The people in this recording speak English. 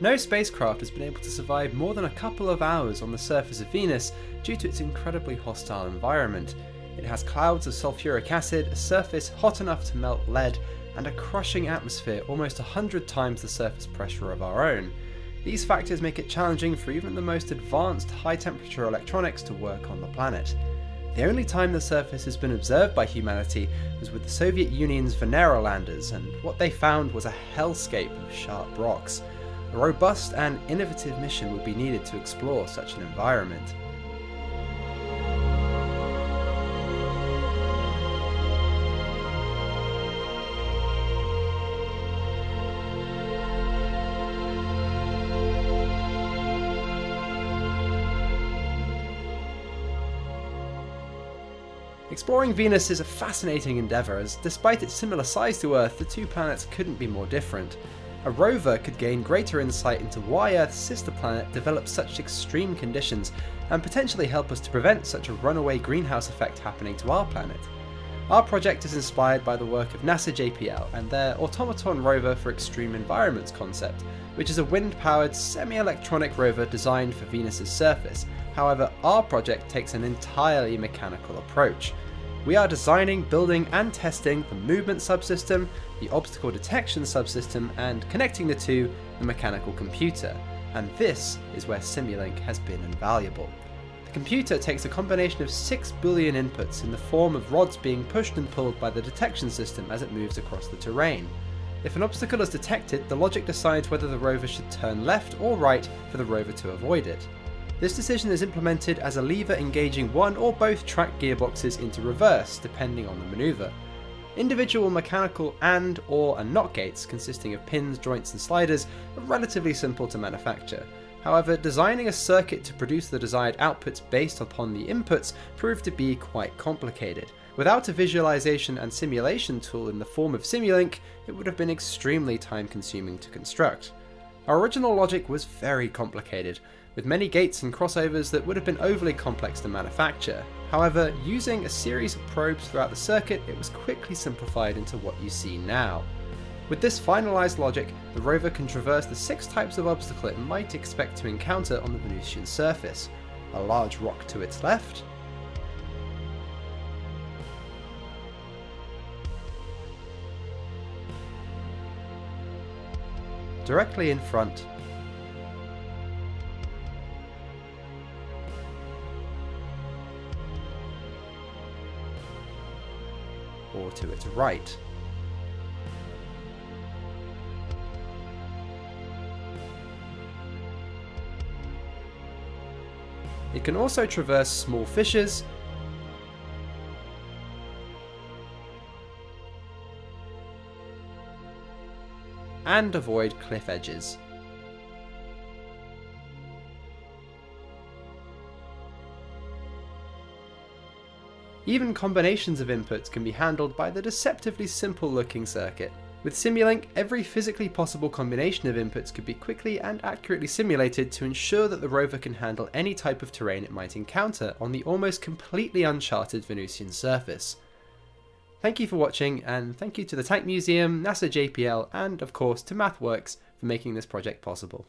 No spacecraft has been able to survive more than a couple of hours on the surface of Venus due to its incredibly hostile environment. It has clouds of sulfuric acid, a surface hot enough to melt lead, and a crushing atmosphere almost 100 times the surface pressure of our own. These factors make it challenging for even the most advanced high temperature electronics to work on the planet. The only time the surface has been observed by humanity was with the Soviet Union's Venera landers, and what they found was a hellscape of sharp rocks. A robust and innovative mission would be needed to explore such an environment. Exploring Venus is a fascinating endeavour as despite its similar size to Earth, the two planets couldn't be more different. A rover could gain greater insight into why Earth's sister planet developed such extreme conditions and potentially help us to prevent such a runaway greenhouse effect happening to our planet. Our project is inspired by the work of NASA JPL and their Automaton Rover for Extreme Environments concept, which is a wind-powered semi-electronic rover designed for Venus's surface. However, our project takes an entirely mechanical approach. We are designing, building and testing the movement subsystem, the obstacle detection subsystem and connecting the two, the mechanical computer. And this is where Simulink has been invaluable. The computer takes a combination of 6 billion inputs in the form of rods being pushed and pulled by the detection system as it moves across the terrain. If an obstacle is detected, the logic decides whether the rover should turn left or right for the rover to avoid it. This decision is implemented as a lever engaging one or both track gearboxes into reverse, depending on the manoeuvre. Individual mechanical and or and not gates consisting of pins, joints and sliders are relatively simple to manufacture, However, designing a circuit to produce the desired outputs based upon the inputs proved to be quite complicated. Without a visualization and simulation tool in the form of Simulink, it would have been extremely time consuming to construct. Our original logic was very complicated, with many gates and crossovers that would have been overly complex to manufacture. However, using a series of probes throughout the circuit, it was quickly simplified into what you see now. With this finalised logic, the rover can traverse the six types of obstacle it might expect to encounter on the Venusian surface. A large rock to its left, directly in front, or to its right. It can also traverse small fissures, and avoid cliff edges. Even combinations of inputs can be handled by the deceptively simple looking circuit. With Simulink, every physically possible combination of inputs could be quickly and accurately simulated to ensure that the rover can handle any type of terrain it might encounter on the almost completely uncharted Venusian surface. Thank you for watching, and thank you to the Tank Museum, NASA JPL, and of course to MathWorks for making this project possible.